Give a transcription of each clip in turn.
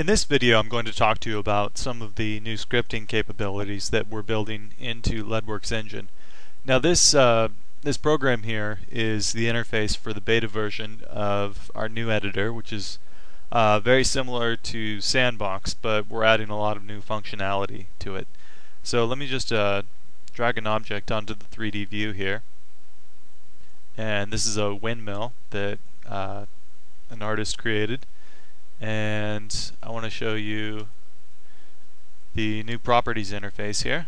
In this video I'm going to talk to you about some of the new scripting capabilities that we're building into Leadwerks Engine. Now this uh, this program here is the interface for the beta version of our new editor which is uh, very similar to Sandbox but we're adding a lot of new functionality to it. So let me just uh, drag an object onto the 3D view here and this is a windmill that uh, an artist created and I want to show you the new properties interface here.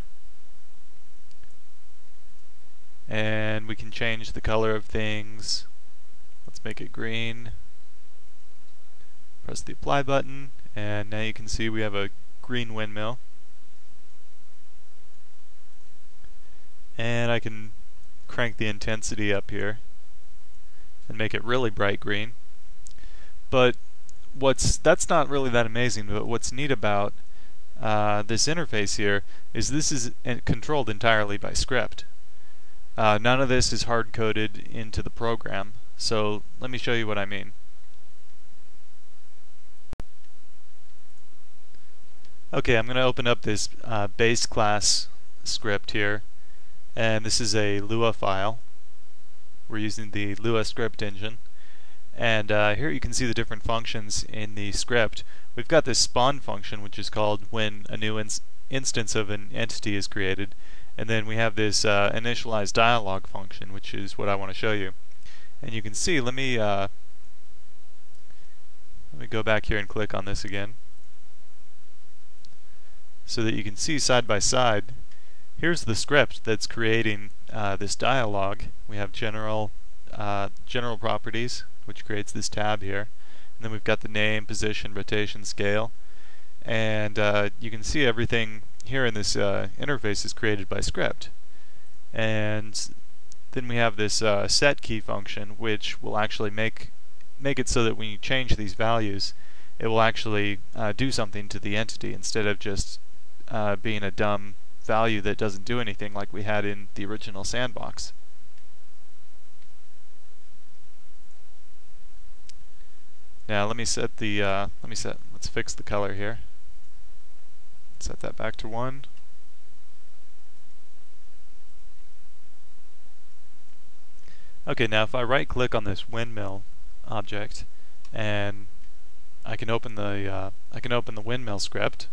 And we can change the color of things. Let's make it green. Press the apply button and now you can see we have a green windmill. And I can crank the intensity up here and make it really bright green. But what's that's not really that amazing, but what's neat about uh, this interface here is this is controlled entirely by script. Uh, none of this is hard coded into the program. So let me show you what I mean. Okay, I'm going to open up this uh, base class script here, and this is a Lua file. We're using the Lua script engine. And uh, here you can see the different functions in the script. We've got this spawn function which is called when a new ins instance of an entity is created. And then we have this uh, initialize dialog function which is what I want to show you. And you can see, let me uh, let me go back here and click on this again so that you can see side by side here's the script that's creating uh, this dialog. We have general uh, general properties which creates this tab here. And then we've got the name, position, rotation, scale. And uh, you can see everything here in this uh, interface is created by script. And then we have this uh, set key function which will actually make make it so that when you change these values it will actually uh, do something to the entity instead of just uh, being a dumb value that doesn't do anything like we had in the original sandbox. Now let me set the, uh, let me set, let's fix the color here. Set that back to 1. Okay, now if I right click on this windmill object and I can open the uh, I can open the windmill script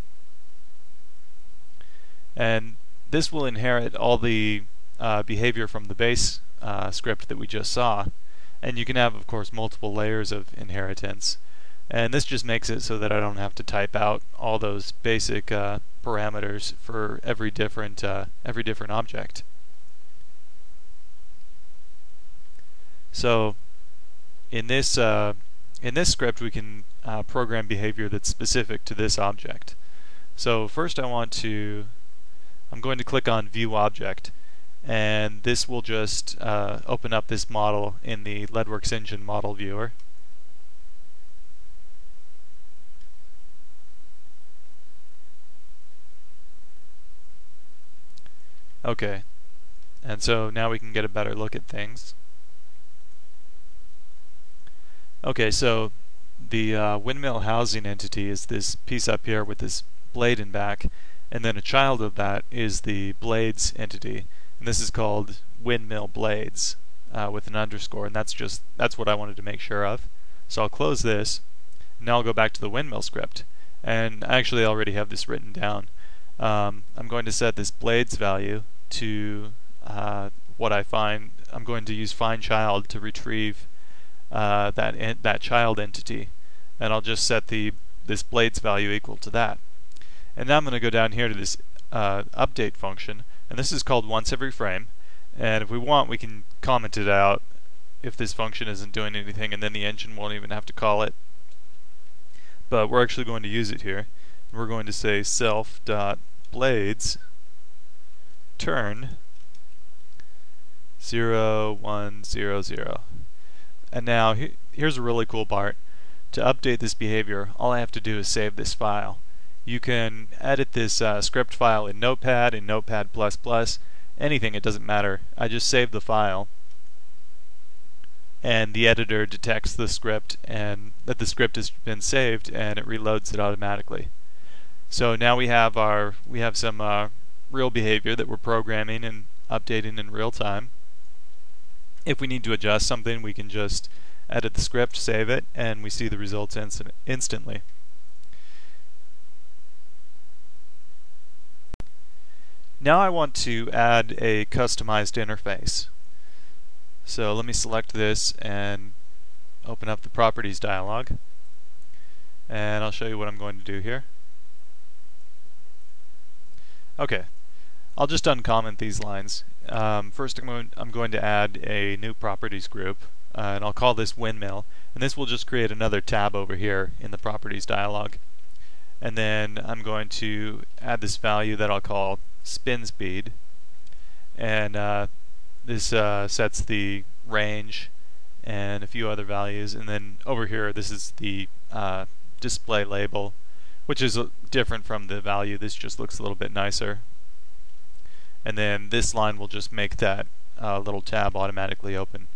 and this will inherit all the uh, behavior from the base uh, script that we just saw and you can have of course multiple layers of inheritance. And this just makes it so that I don't have to type out all those basic uh, parameters for every different uh, every different object. So in this uh, in this script we can uh, program behavior that's specific to this object. So first I want to I'm going to click on view object and this will just uh, open up this model in the Leadwerks Engine model viewer. Okay, and so now we can get a better look at things. Okay, so the uh, windmill housing entity is this piece up here with this blade in back, and then a child of that is the blades entity and this is called windmill blades uh, with an underscore and that's just that's what I wanted to make sure of. So I'll close this. Now I'll go back to the windmill script. And I actually already have this written down. Um, I'm going to set this blades value to uh, what I find I'm going to use find child to retrieve uh, that that child entity. And I'll just set the this blades value equal to that. And now I'm going to go down here to this uh, update function and this is called once every frame. And if we want we can comment it out if this function isn't doing anything and then the engine won't even have to call it. But we're actually going to use it here. We're going to say self dot blades turn 0 1 0 0 and now he here's a really cool part. To update this behavior all I have to do is save this file you can edit this uh, script file in Notepad, in Notepad++, anything, it doesn't matter. I just save the file. and the editor detects the script and that the script has been saved and it reloads it automatically. So now we have our we have some uh, real behavior that we're programming and updating in real time. If we need to adjust something, we can just edit the script, save it, and we see the results instant instantly. Now I want to add a customized interface. So let me select this and open up the properties dialog and I'll show you what I'm going to do here. Okay, I'll just uncomment these lines. Um, first I'm going, I'm going to add a new properties group uh, and I'll call this windmill and this will just create another tab over here in the properties dialog and then I'm going to add this value that I'll call spin speed and uh, this uh, sets the range and a few other values. And then over here this is the uh, display label which is different from the value. This just looks a little bit nicer. And then this line will just make that uh, little tab automatically open.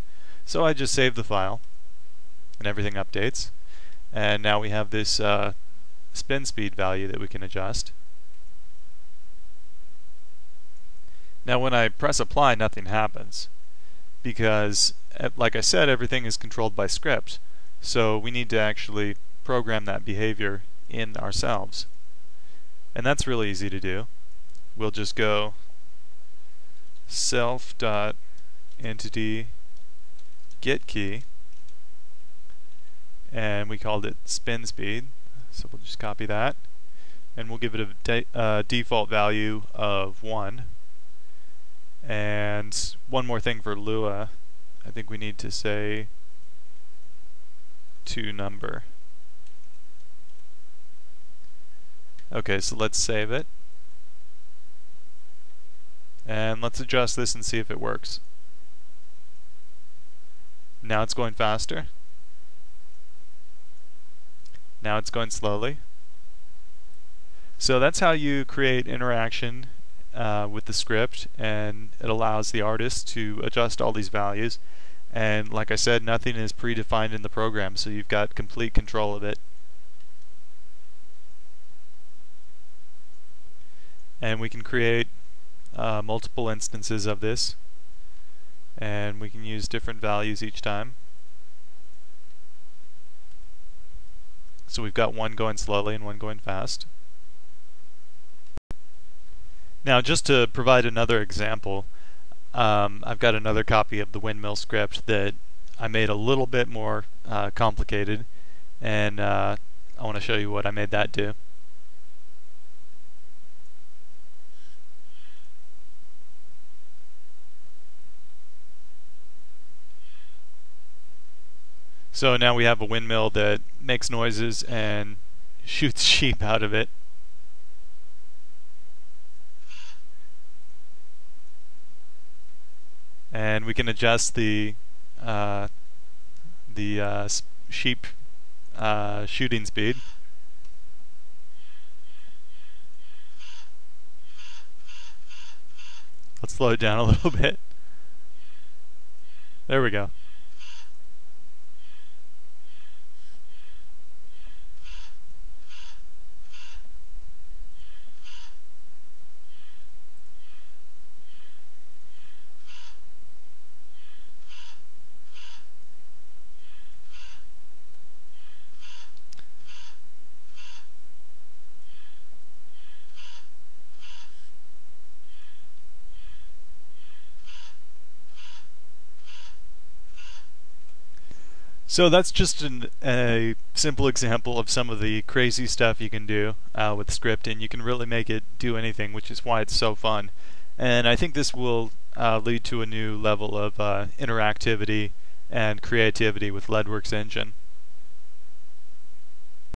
So I just save the file and everything updates. And now we have this uh, spin speed value that we can adjust Now when I press apply nothing happens. Because eh, like I said everything is controlled by script. So we need to actually program that behavior in ourselves. And that's really easy to do. We'll just go self dot entity get key. And we called it spin speed. So we'll just copy that. And we'll give it a de uh, default value of 1 and one more thing for Lua, I think we need to say to number. Okay, so let's save it. And let's adjust this and see if it works. Now it's going faster. Now it's going slowly. So that's how you create interaction uh, with the script and it allows the artist to adjust all these values. And like I said nothing is predefined in the program so you've got complete control of it. And we can create uh, multiple instances of this. And we can use different values each time. So we've got one going slowly and one going fast now, just to provide another example, um, I've got another copy of the windmill script that I made a little bit more uh, complicated, and uh, I want to show you what I made that do. So now we have a windmill that makes noises and shoots sheep out of it. And we can adjust the uh, the uh, sheep uh, shooting speed. Let's slow it down a little bit. There we go. So that's just an, a simple example of some of the crazy stuff you can do uh, with scripting. You can really make it do anything, which is why it's so fun. And I think this will uh, lead to a new level of uh, interactivity and creativity with Leadwerks Engine.